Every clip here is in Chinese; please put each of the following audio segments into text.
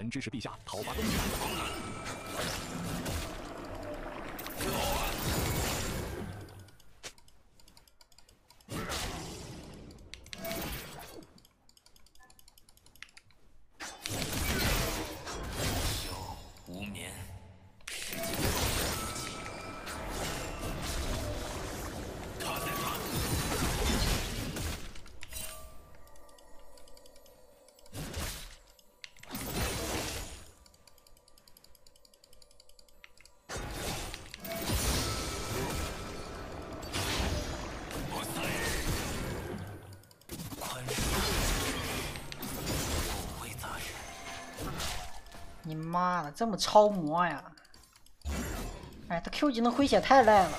臣支持陛下讨伐东吴。你妈的这么超模呀。哎他 q 技能回血太赖了。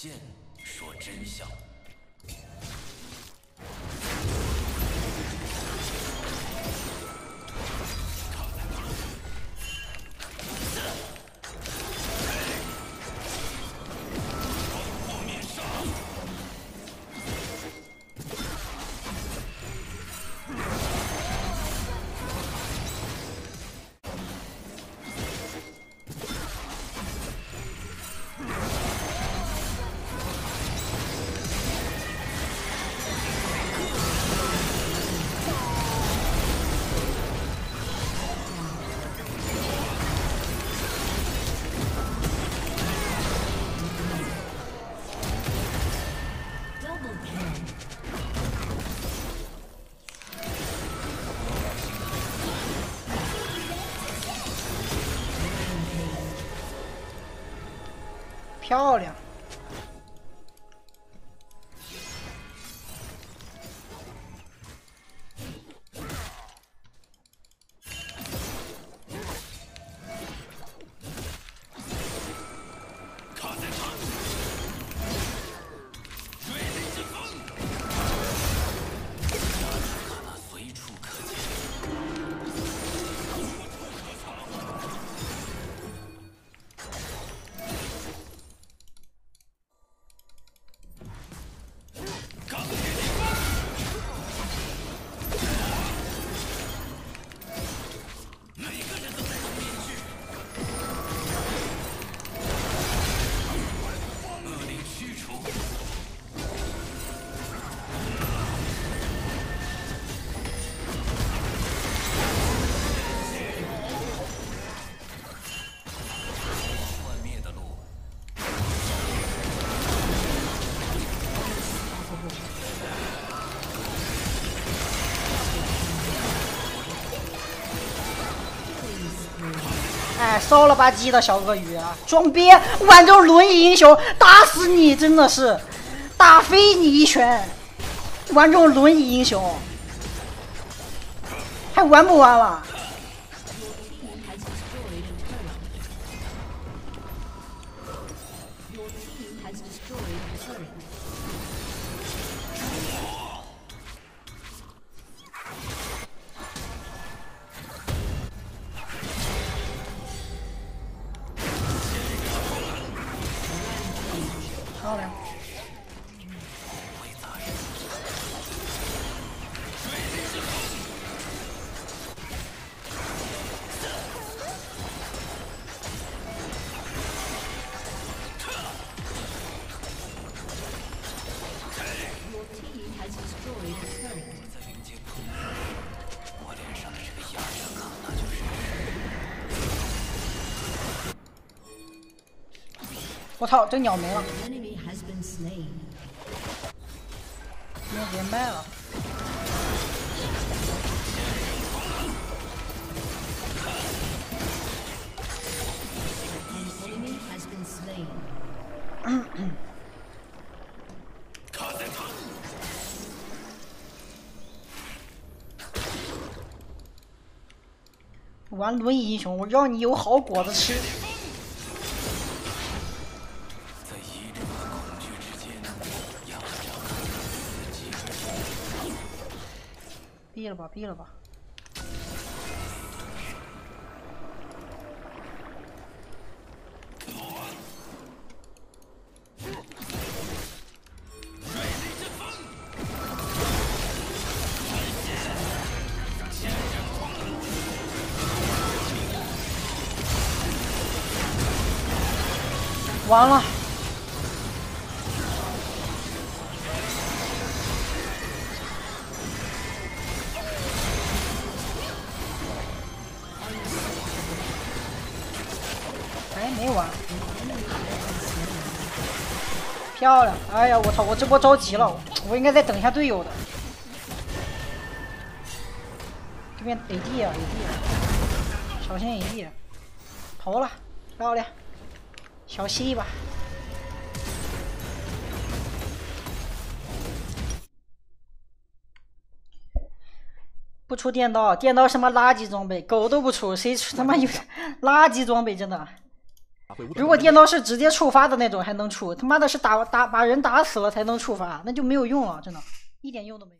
剑说真相。漂亮！哎，骚了吧唧的小鳄鱼啊！装逼，玩这种轮椅英雄，打死你！真的是，打飞你一拳！玩这种轮椅英雄，还玩不玩了？我操，这鸟没了 slain. 鸟别卖了。Slain. 卡在他，玩轮椅英雄，我让你有好果子吃。闭了吧，闭了吧。完了，没完。漂亮！哎呀，我操，我这波着急了，我应该再等一下队友的。这边 AD 啊 AD，小心 AD，投了，漂亮，小 C 吧。不出电刀，电刀什么垃圾装备，狗都不出，谁出他妈有垃圾装备？真的。如果电刀是直接触发的那种还能出，他妈的是打打把人打死了才能触发，那就没有用了，真的，一点用都没有。